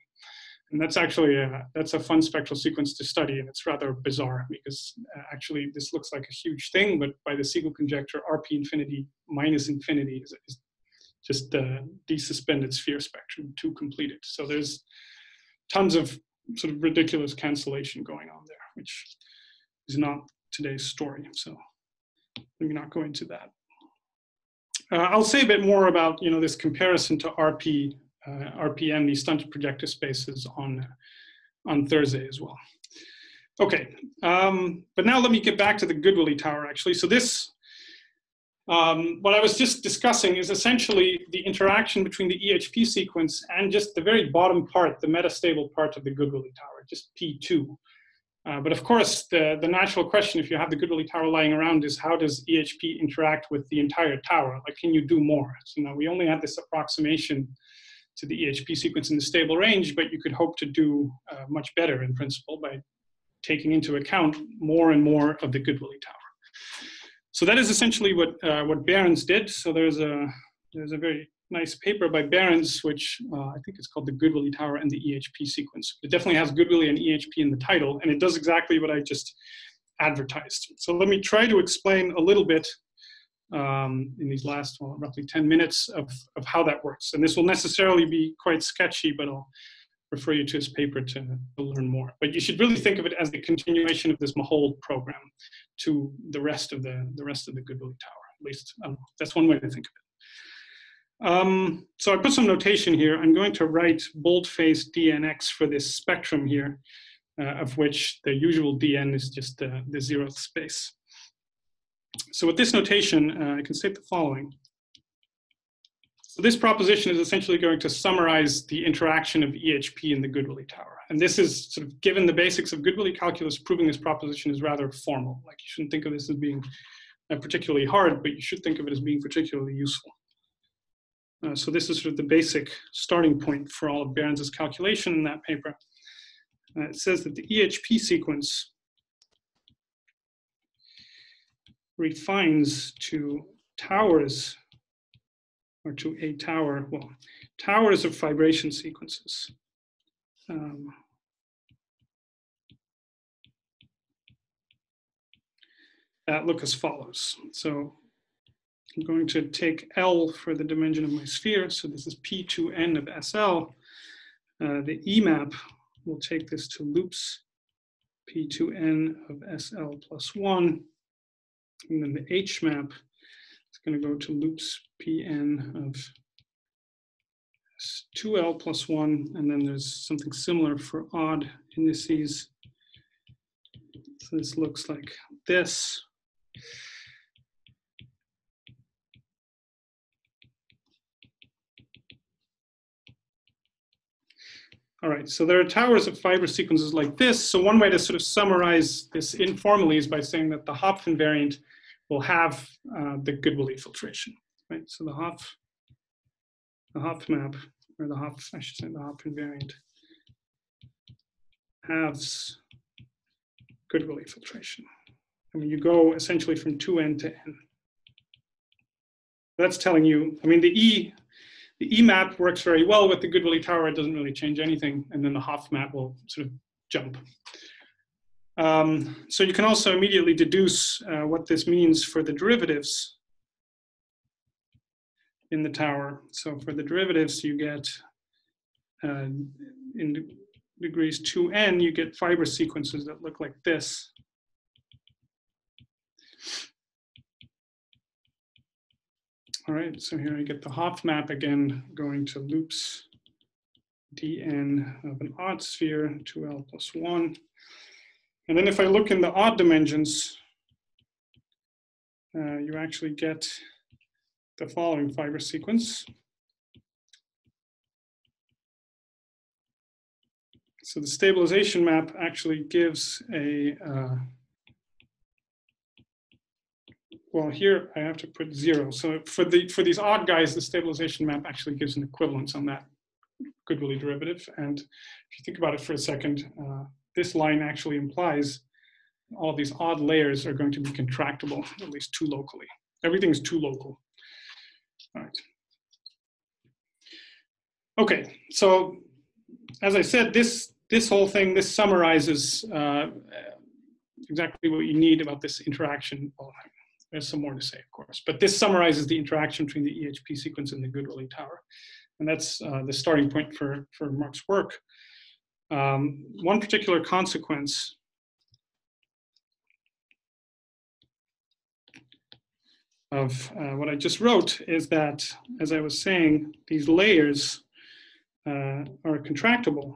And that's actually a, that's a fun spectral sequence to study, and it's rather bizarre because uh, actually this looks like a huge thing, but by the Segal conjecture, RP infinity minus infinity is, is just the desuspended sphere spectrum to complete it. So there's tons of sort of ridiculous cancellation going on there, which is not today's story. So let me not go into that. Uh, I'll say a bit more about you know this comparison to RP uh, RPM, these stunted projective spaces on, on Thursday as well. Okay, um, but now let me get back to the Goodwillie Tower actually. So this, um, what I was just discussing is essentially the interaction between the EHP sequence and just the very bottom part, the metastable part of the Goodwillie Tower, just P2. Uh, but of course, the, the natural question, if you have the Goodwillie Tower lying around, is how does EHP interact with the entire tower? Like, can you do more? So now we only had this approximation to the EHP sequence in the stable range, but you could hope to do uh, much better in principle by taking into account more and more of the Goodwillie tower. So that is essentially what uh, what Behrens did. So there's a there's a very nice paper by Behrens, which uh, I think it's called the Goodwillie tower and the EHP sequence. It definitely has Goodwillie and EHP in the title, and it does exactly what I just advertised. So let me try to explain a little bit um, in these last well, roughly 10 minutes of, of how that works. And this will necessarily be quite sketchy, but I'll refer you to his paper to, to learn more. But you should really think of it as the continuation of this Mahowald program to the rest of the, the rest of the Goodwillie Tower. At least um, that's one way to think of it. Um, so I put some notation here. I'm going to write boldface dnx for this spectrum here, uh, of which the usual dn is just the, the zeroth space. So with this notation, uh, I can state the following. So this proposition is essentially going to summarize the interaction of EHP in the Goodwillie tower. And this is sort of given the basics of Goodwillie calculus, proving this proposition is rather formal. Like you shouldn't think of this as being uh, particularly hard, but you should think of it as being particularly useful. Uh, so this is sort of the basic starting point for all of Behrens's calculation in that paper. Uh, it says that the EHP sequence refines to towers or to a tower, well, towers of fibration sequences. Um, that look as follows. So I'm going to take L for the dimension of my sphere. So this is P2N of SL. Uh, the EMAP will take this to loops P2N of SL plus one. And then the H map going to go to loops Pn of 2L plus 1. And then there's something similar for odd indices. So this looks like this. All right, so there are towers of fiber sequences like this. So one way to sort of summarize this informally is by saying that the Hopf invariant will have uh, the Goodwillie filtration, right? So the Hopf, the Hopf map, or the Hopf, I should say the Hopf invariant, has Goodwillie filtration. I mean, you go essentially from 2n to n. That's telling you, I mean, the E, the E map works very well with the Goodwillie tower. It doesn't really change anything. And then the Hopf map will sort of jump. Um, so you can also immediately deduce uh, what this means for the derivatives in the tower. So for the derivatives, you get uh, in degrees 2n, you get fiber sequences that look like this. All right, so here I get the Hopf map again, going to loops dn of an odd sphere, 2l plus 1. And then if I look in the odd dimensions, uh, you actually get the following fiber sequence. So the stabilization map actually gives a uh, well, here I have to put zero. So for the for these odd guys, the stabilization map actually gives an equivalence on that Goodwillie derivative. And if you think about it for a second, uh, this line actually implies all these odd layers are going to be contractible, at least two locally. Everything is two local. All right. Okay, so as I said, this this whole thing, this summarizes uh, exactly what you need about this interaction. There's some more to say, of course, but this summarizes the interaction between the EHP sequence and the Goodwillie tower. And that's uh, the starting point for, for Mark's work. Um, one particular consequence. Of uh, what I just wrote is that, as I was saying, these layers uh, are contractible.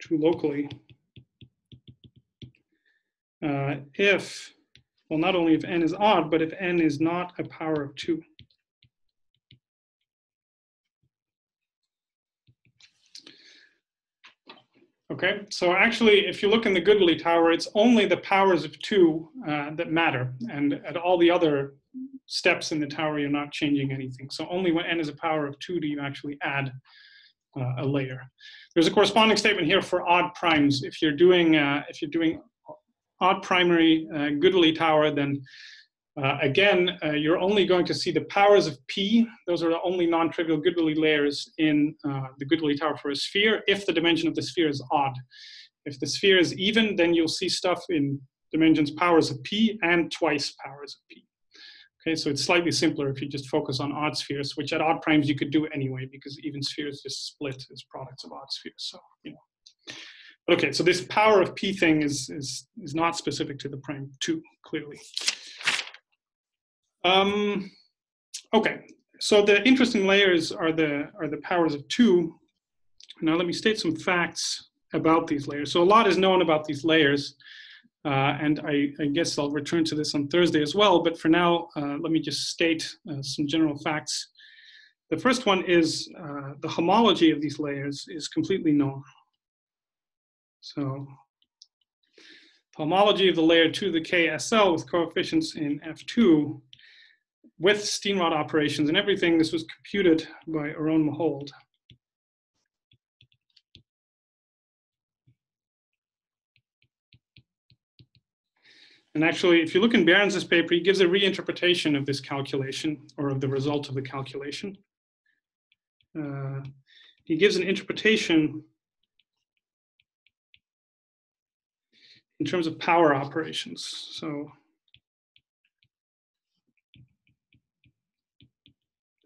Two locally. Uh, if, well, not only if n is odd, but if n is not a power of 2. Okay, so actually, if you look in the Goodwillie tower, it's only the powers of two uh, that matter. And at all the other steps in the tower, you're not changing anything. So only when n is a power of two do you actually add uh, a layer. There's a corresponding statement here for odd primes. If you're doing, uh, if you're doing odd primary uh, Goodwillie tower, then uh, again, uh, you're only going to see the powers of P. Those are the only non-trivial Goodwillie layers in uh, the Goodwillie tower for a sphere if the dimension of the sphere is odd. If the sphere is even, then you'll see stuff in dimensions powers of P and twice powers of P. Okay, so it's slightly simpler if you just focus on odd spheres, which at odd primes you could do anyway because even spheres just split as products of odd spheres. So, you know. Okay, so this power of P thing is, is, is not specific to the prime two, clearly. Um, okay, so the interesting layers are the, are the powers of two. Now let me state some facts about these layers. So a lot is known about these layers, uh, and I, I, guess I'll return to this on Thursday as well, but for now, uh, let me just state uh, some general facts. The first one is uh, the homology of these layers is completely known. So homology of the layer 2 the KSL with coefficients in F2 with Steenrod operations and everything, this was computed by Arone Mahowald. And actually, if you look in Behrens' paper, he gives a reinterpretation of this calculation or of the result of the calculation. Uh, he gives an interpretation in terms of power operations. So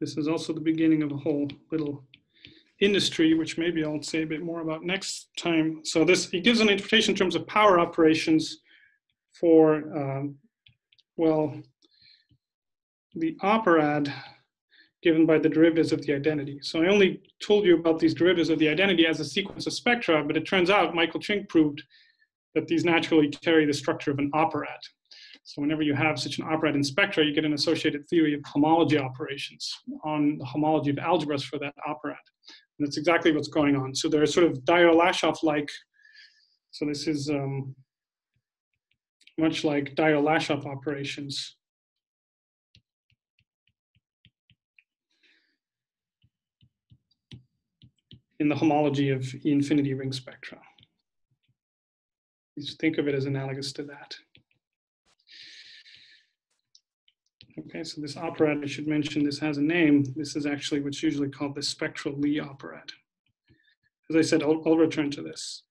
This is also the beginning of a whole little industry, which maybe I'll say a bit more about next time. So this, it gives an interpretation in terms of power operations for, um, well, the operad given by the derivatives of the identity. So I only told you about these derivatives of the identity as a sequence of spectra, but it turns out Michael Ching proved that these naturally carry the structure of an operad. So whenever you have such an operad in spectra, you get an associated theory of homology operations on the homology of algebras for that operad. And that's exactly what's going on. So they're sort of Dyer-Lashof-like. So this is um, much like Dyer-Lashof operations. in the homology of E infinity ring spectra. You think of it as analogous to that. Okay, so this operad, I should mention, this has a name. This is actually what's usually called the spectral Lie operad. As I said, I'll, I'll return to this.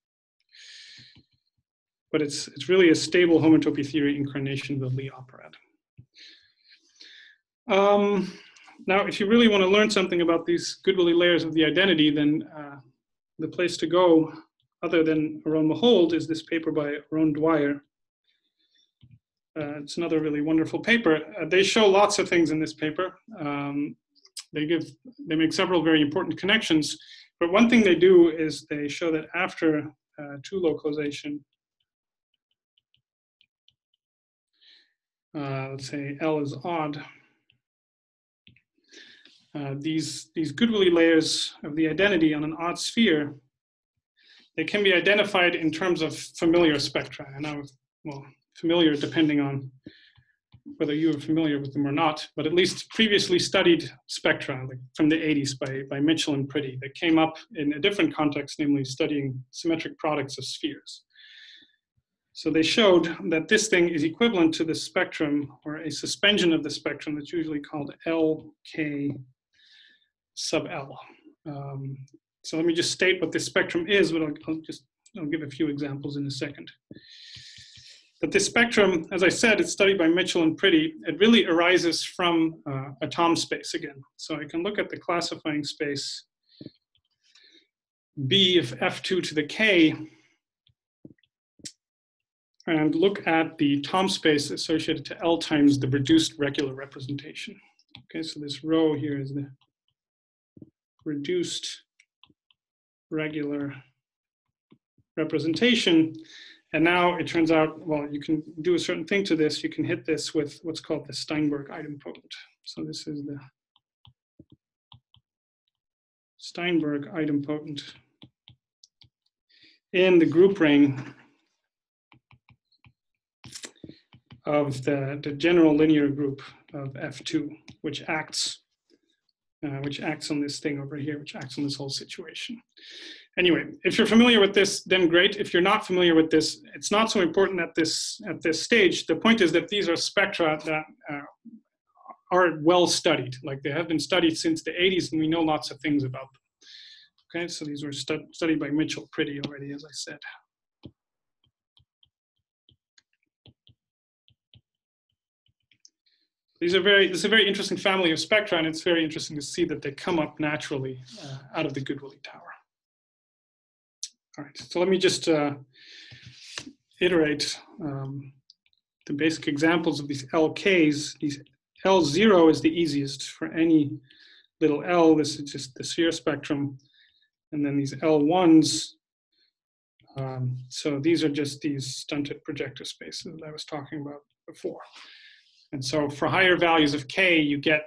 But it's, it's really a stable homotopy theory incarnation of the Lie operad. Um, now, if you really want to learn something about these Goodwillie layers of the identity, then uh, the place to go, other than Arone Mahowald, is this paper by Arone Dwyer, uh, it's another really wonderful paper. Uh, they show lots of things in this paper. Um, they give, they make several very important connections. But one thing they do is they show that after uh, two localization, uh, let's say L is odd, uh, these, these Goodwillie layers of the identity on an odd sphere, they can be identified in terms of familiar spectra. And I well, familiar depending on whether you are familiar with them or not, but at least previously studied spectra like from the 80s by, by Mitchell and Priddy that came up in a different context, namely studying symmetric products of spheres. So they showed that this thing is equivalent to the spectrum or a suspension of the spectrum that's usually called LK sub L. Um, so let me just state what this spectrum is, but I'll, I'll just I'll give a few examples in a second. But this spectrum, as I said, it's studied by Mitchell and Priddy. It really arises from uh, a Thom space again. So I can look at the classifying space B of F2 to the K and look at the Thom space associated to L times the reduced regular representation. Okay, so this row here is the reduced regular representation. And now it turns out, well, you can do a certain thing to this. You can hit this with what's called the Steinberg idempotent. So this is the Steinberg idempotent in the group ring of the, the general linear group of F2, which acts, uh, which acts on this thing over here, which acts on this whole situation. Anyway, if you're familiar with this, then great. If you're not familiar with this, it's not so important at this, at this stage. The point is that these are spectra that uh, are well studied. Like they have been studied since the 80s and we know lots of things about them. Okay, so these were stu studied by Mitchell Priddy already, as I said. These are very, this is a very interesting family of spectra, and it's very interesting to see that they come up naturally uh, out of the Goodwillie tower. All right, so let me just uh, iterate um, the basic examples of these LKs. These L0 is the easiest for any little L. This is just the sphere spectrum. And then these L1s, um, so these are just these stunted projective spaces that I was talking about before. And so for higher values of k, you get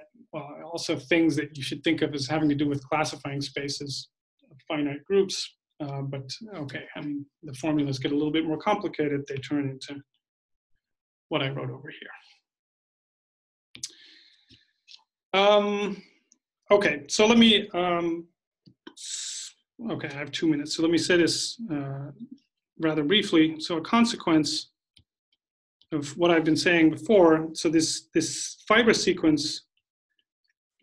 also things that you should think of as having to do with classifying spaces of finite groups. Uh, but okay, I mean, the formulas get a little bit more complicated. They turn into what I wrote over here. Um, okay, so let me, um, okay, I have two minutes. So let me say this uh, rather briefly. So a consequence of what I've been saying before. So this, this fiber sequence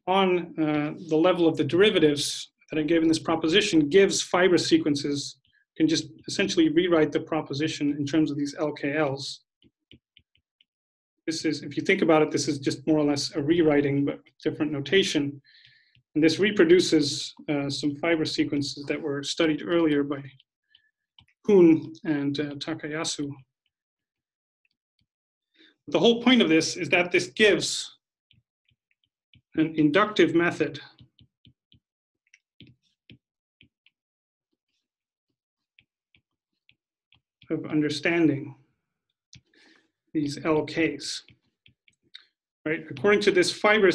on uh, the level of the derivatives that I gave in this proposition gives fiber sequences, can just essentially rewrite the proposition in terms of these LKLs. This is, if you think about it, this is just more or less a rewriting, but different notation. And this reproduces uh, some fiber sequences that were studied earlier by Kuhn and uh, Takayasu the whole point of this is that this gives an inductive method of understanding these LKs. Right? According to this fiber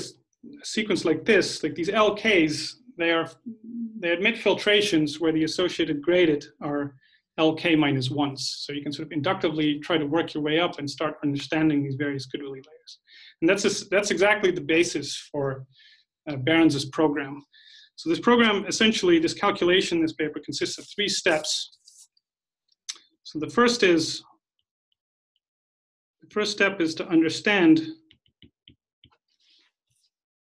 sequence like this, like these LKs, they are they admit filtrations where the associated graded are LK minus ones. So you can sort of inductively try to work your way up and start understanding these various Goodwillie layers. And that's, a, that's exactly the basis for uh, program. So this program, essentially, this calculation, this paper consists of three steps. So the first is, the first step is to understand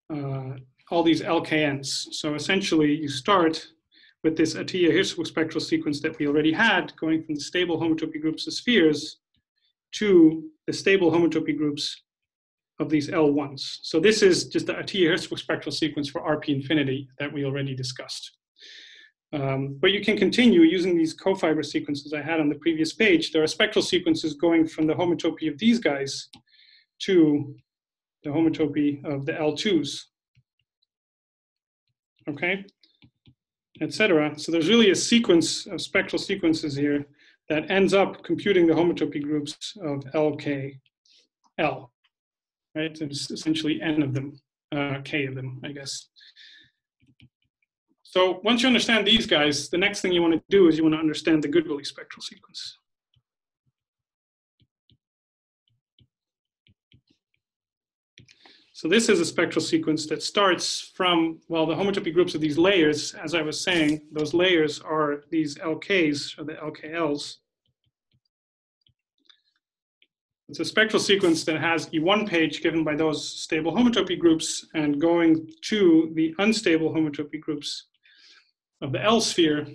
uh, all these LKNs. So essentially, you start with this Atiyah-Hirzebruch spectral sequence that we already had, going from the stable homotopy groups of spheres to the stable homotopy groups of these L1s. So this is just the Atiyah-Hirzebruch spectral sequence for RP infinity that we already discussed. Um, but you can continue using these co-fiber sequences I had on the previous page. There are spectral sequences going from the homotopy of these guys to the homotopy of the L2s. Okay, etc. So there's really a sequence of spectral sequences here that ends up computing the homotopy groups of LK, L, right? There's essentially N of them, uh, K of them, I guess. So once you understand these guys, the next thing you want to do is you want to understand the Goodwillie spectral sequence. So this is a spectral sequence that starts from, well, the homotopy groups of these layers, as I was saying, those layers are these LKs, or the LKLs. It's a spectral sequence that has E1 page given by those stable homotopy groups and going to the unstable homotopy groups of the L sphere.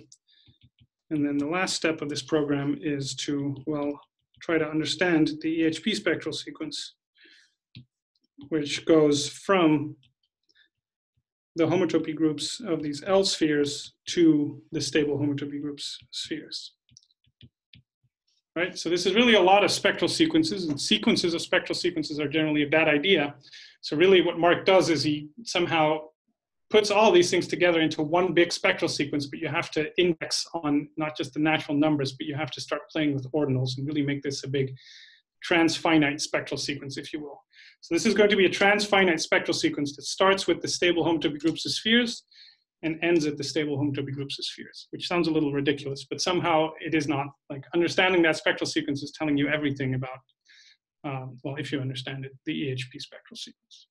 And then the last step of this program is to, well, try to understand the EHP spectral sequence, which goes from the homotopy groups of these L spheres to the stable homotopy groups spheres right? So this is really a lot of spectral sequences, and sequences of spectral sequences are generally a bad idea. So really what Mark does is he somehow puts all these things together into one big spectral sequence, but you have to index on not just the natural numbers, but you have to start playing with ordinals and really make this a big transfinite spectral sequence, if you will. So this is going to be a transfinite spectral sequence that starts with the stable homotopy groups of spheres, and ends at the stable homotopy groups of spheres, which sounds a little ridiculous, but somehow it is not. Like understanding that spectral sequence is telling you everything about, um, well, if you understand it, the EHP spectral sequence.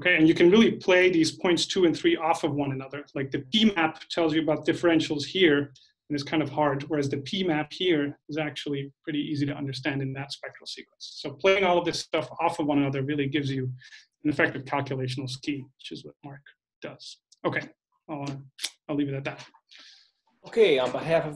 Okay, and you can really play these points two and three off of one another. Like the P map tells you about differentials here, and it's kind of hard, whereas the P map here is actually pretty easy to understand in that spectral sequence. So playing all of this stuff off of one another really gives you an effective calculational scheme, which is what Mark does. Okay. I'll, uh, I'll leave it at that. Okay, on behalf of